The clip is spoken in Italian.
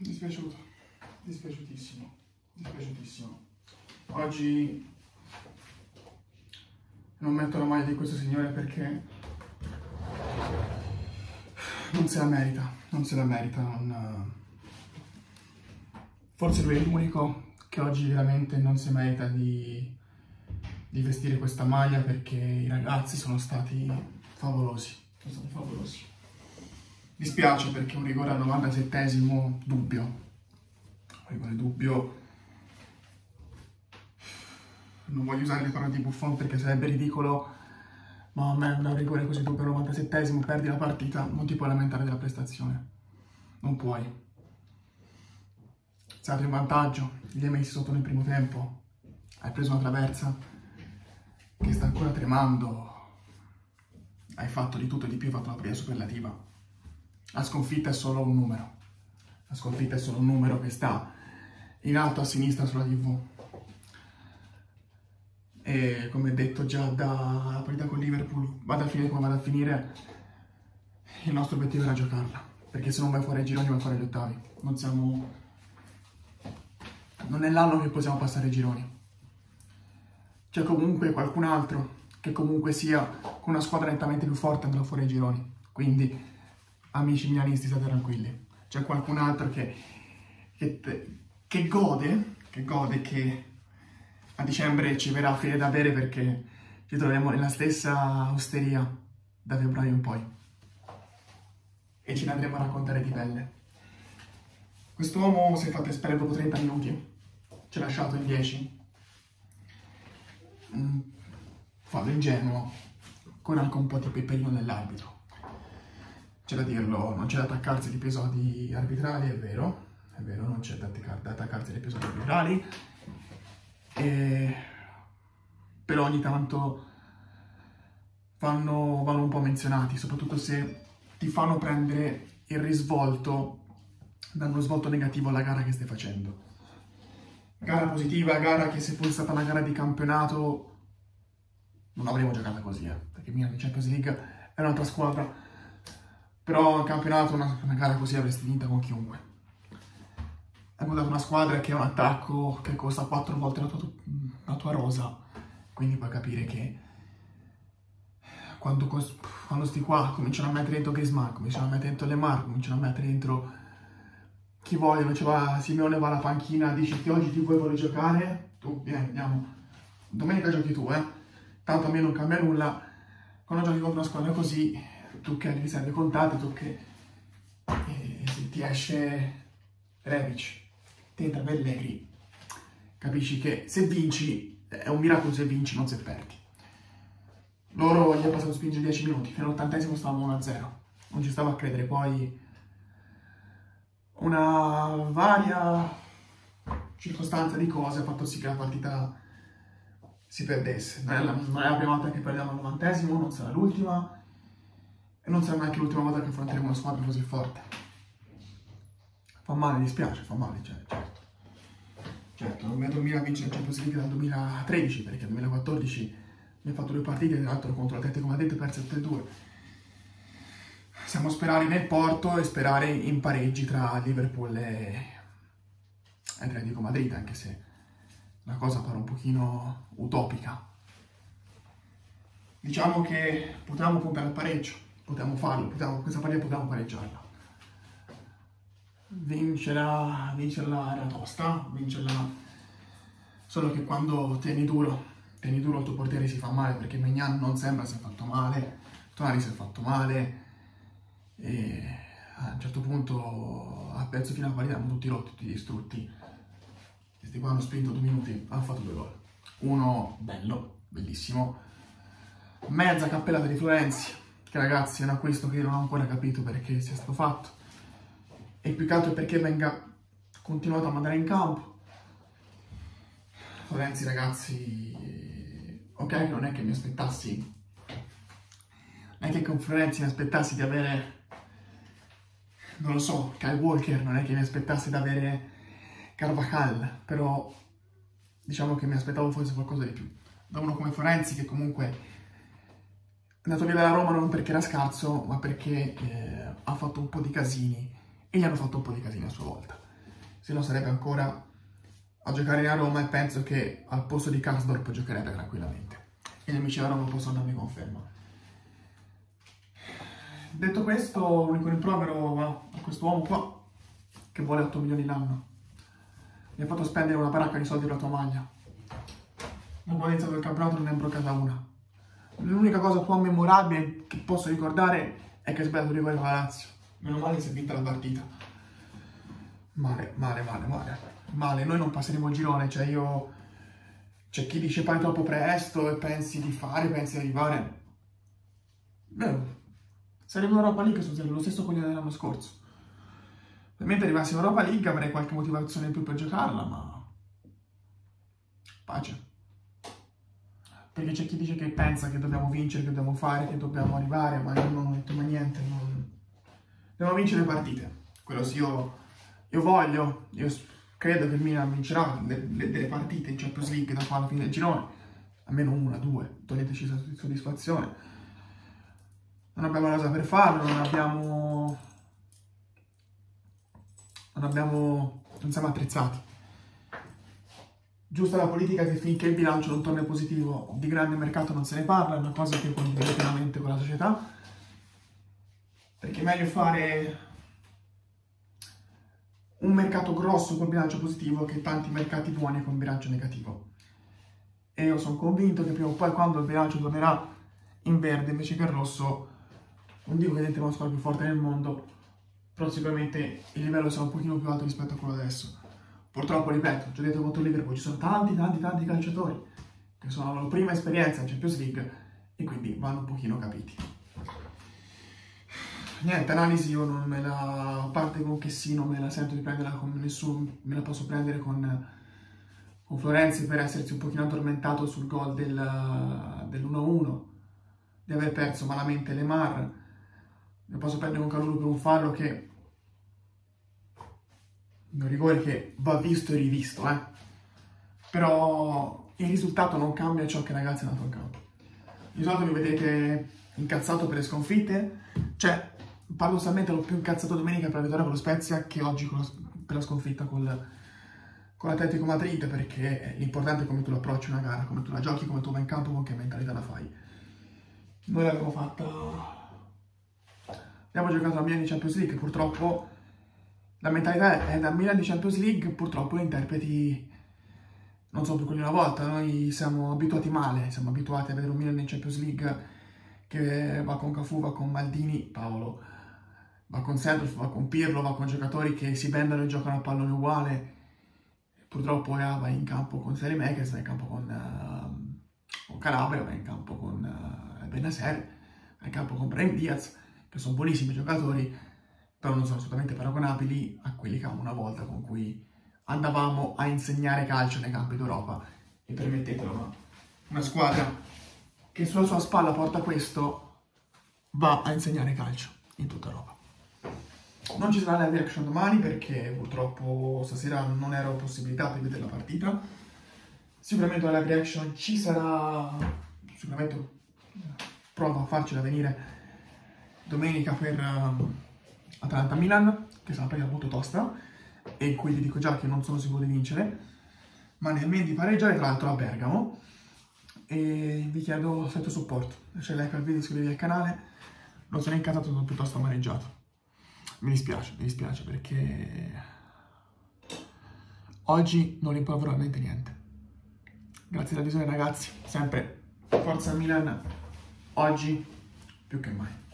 Dispiaciuto, dispiaciutissimo, dispiaciutissimo. Oggi non metto la maglia di questo signore perché non se la merita, non se la merita, non... Forse lui è l'unico che oggi veramente non si merita di, di vestire questa maglia perché i ragazzi sono stati favolosi, sono stati favolosi. Dispiace perché un rigore al 97esimo, dubbio. Un rigore dubbio. Non voglio usare le parole di Buffon perché sarebbe ridicolo, ma a me un rigore così dubbio al 97esimo, perdi la partita, non ti puoi lamentare della prestazione. Non puoi. Sei in vantaggio, li hai messi sotto nel primo tempo, hai preso una traversa che sta ancora tremando, hai fatto di tutto e di più, hai fatto la prima superlativa la sconfitta è solo un numero. La sconfitta è solo un numero che sta in alto a sinistra sulla TV. E come detto già dalla partita con Liverpool, vada a finire come vada a finire, il nostro obiettivo era giocarla. Perché se non vai fuori ai gironi, vai fuori agli ottavi. Non siamo... Non è l'anno che possiamo passare ai gironi. C'è comunque qualcun altro che comunque sia con una squadra nettamente più forte andrà fuori ai gironi. Quindi amici milanisti state tranquilli, c'è qualcun altro che, che, che, gode, che gode che a dicembre ci verrà a fine da bere perché ci troviamo nella stessa osteria da febbraio in poi e ce ne andremo a raccontare di pelle. Quest'uomo si è fatto esperire dopo 30 minuti, ci ha lasciato in 10. Mm, fallo ingenuo, con anche un po' di peperino dell'arbitro c'è da dirlo, non c'è da attaccarsi agli episodi arbitrali, è vero, è vero, non c'è da, attaccarsi agli episodi arbitrali, e... però ogni tanto vanno, vanno un po' menzionati, soprattutto se ti fanno prendere il risvolto, danno uno svolto negativo alla gara che stai facendo. Gara positiva, gara che se fosse stata una gara di campionato non avremmo giocata così, eh, perché Milan in Champions League è un'altra squadra però in campionato una, una gara così avresti vinta con chiunque. Abbiamo dato una squadra che ha un attacco che costa quattro volte la tua, la tua rosa, quindi puoi capire che quando, quando sti qua cominciano a mettere dentro Griezmann, cominciano a mettere dentro Lemar, cominciano a mettere dentro chi vogliono, cioè va, Simeone va alla panchina, dice che oggi ti vuoi giocare, tu vieni, andiamo, domenica giochi tu, eh, tanto a me non cambia nulla, quando giochi contro una squadra così tu che hai riserve contate, tu che eh, se ti esce Rebic, ti entra Bellegri, capisci che se vinci, è un miracolo se vinci, non se perdi. Loro gli è passato a spingere 10 minuti, fino all'ottantesimo stavamo 1-0, non ci stavo a credere, poi una varia circostanza di cose ha fatto sì che la partita si perdesse. Non è la, non è la prima volta che perdiamo al novantesimo, non sarà l'ultima, e non sarà neanche l'ultima volta che affronteremo una squadra così forte. Fa male, dispiace, fa male, cioè, certo. Certo, non vedo Milan vincere la Champions League dal 2013, perché nel 2014 mi ha fatto due partite, tra l'altro contro l'Atletico Madrid, perse 3-2. Siamo a sperare nel Porto e sperare in pareggi tra Liverpool e Atletico Madrid, anche se la cosa pare un pochino utopica. Diciamo che potevamo puntare al pareggio, potevamo farlo, potevamo, questa partita potevamo pareggiarla. Vincerla, vincerla era tosta, vincerla solo che quando tieni duro, tieni duro il tuo portiere si fa male perché Megnan non sembra si è fatto male, Tonali si è fatto male e a un certo punto a pezzo fino alla partita erano tutti rotti, tutti distrutti. Questi qua hanno spinto due minuti, hanno fatto due gol. Uno bello, bellissimo, mezza cappellata di Florenzi, che ragazzi è un acquisto che io non ho ancora capito perché sia stato fatto. E più che altro perché venga continuato a mandare in campo. Florenzi ragazzi ok non è che mi aspettassi non è che con Florenzi mi aspettassi di avere non lo so, Kyle Walker non è che mi aspettassi di avere Carvajal però diciamo che mi aspettavo forse qualcosa di più. Da uno come Florenzi che comunque andato via dalla Roma non perché era scarso, ma perché eh, ha fatto un po' di casini e gli hanno fatto un po' di casini a sua volta. se no sarebbe ancora a giocare in Roma e penso che al posto di Karsdorp giocherebbe tranquillamente. E gli amici della Roma possono darmi conferma. Detto questo, l'unico rimprovero a quest'uomo qua, che vuole 8 milioni l'anno. Mi ha fatto spendere una baracca di soldi per la tua maglia. La iniziato il campionato non ne è imbrocata una. L'unica cosa qua memorabile che posso ricordare è che ha sbagliato rigore con la Lazio. Meno male si è vinta la partita. Male, male, male, male. Male, noi non passeremo il girone, cioè io... C'è chi dice fai troppo presto e pensi di fare, pensi di arrivare. Vero. Saremo in Europa League su lo stesso coglione dell'anno scorso. Ovviamente arrivassi in Europa League avrei qualche motivazione in più per giocarla, ma... Pace. Perché c'è chi dice che pensa che dobbiamo vincere, che dobbiamo fare, che dobbiamo arrivare, ma io non ho detto mai niente. Non... Dobbiamo vincere le partite. Quello sì, io, io voglio, io credo che il Milan vincerà le, le, delle partite in Champions League da qua alla fine del girone. Almeno una, due, toglieteci soddisfazione. Non abbiamo la cosa per farlo, non abbiamo... Non abbiamo... non siamo attrezzati giusta la politica che finché il bilancio non torna positivo di grande mercato non se ne parla, è una cosa che condivido pienamente con la società, perché è meglio fare un mercato grosso con bilancio positivo che tanti mercati buoni con bilancio negativo. E io sono convinto che prima o poi quando il bilancio tornerà in verde invece che in rosso, non dico che diventeremo la squadra più forte nel mondo, però sicuramente il livello sarà un pochino più alto rispetto a quello adesso. Purtroppo, ripeto, già detto contro Liverpool, ci sono tanti, tanti, tanti calciatori che sono la loro prima esperienza in Champions League e quindi vanno un pochino capiti. Niente, analisi io non me la, a parte con che sì, non me la sento di prenderla con nessuno, me la posso prendere con, con Florenzi per essersi un pochino addormentato sul gol del, dell'1-1, di aver perso malamente le Mar, me posso prendere con Calulu per un fallo che un rigore che va visto e rivisto, eh. Però il risultato non cambia ciò che ragazzi è andato in campo. Di solito mi vedete incazzato per le sconfitte, cioè paradossalmente l'ho più incazzato domenica per la vittoria con lo Spezia che oggi la, per la sconfitta col, con l'Atletico Madrid perché l'importante è come tu l'approcci una gara, come tu la giochi, come tu vai in campo, con che mentalità la fai. Noi l'abbiamo fatta... Abbiamo giocato la Milan di Champions League, purtroppo la mentalità è da Milan di Champions League, purtroppo gli interpreti non sono più quelli una volta, noi siamo abituati male, siamo abituati a vedere un Milan in Champions League che va con Cafu, va con Maldini, Paolo, va con Sedolf, va con Pirlo, va con giocatori che si bendono e giocano a pallone uguale. Purtroppo va in campo con Makers, va in campo con, uh, con Calabria, va in campo con uh, Benaser, va in campo con Brahim Diaz, che sono buonissimi giocatori, però non sono assolutamente paragonabili a quelli che una volta con cui andavamo a insegnare calcio nei campi d'Europa. E permettetelo, ma una squadra che sulla sua spalla porta questo va a insegnare calcio in tutta Europa. Non ci sarà la reaction domani perché purtroppo stasera non ero possibilità di vedere la partita. Sicuramente la reaction ci sarà, sicuramente provo a farcela venire domenica per... Um, Atalanta-Milan, che sarà una partita molto tosta, e in cui vi dico già che non sono sicuro di vincere, ma nel di pareggiare, tra l'altro a Bergamo, e vi chiedo sempre supporto. Lasciate like al video, iscrivetevi al canale, non sono incantato, sono piuttosto amareggiato. Mi dispiace, mi dispiace perché oggi non rimprovero veramente niente. Grazie della visione ragazzi, sempre forza Milan, oggi più che mai.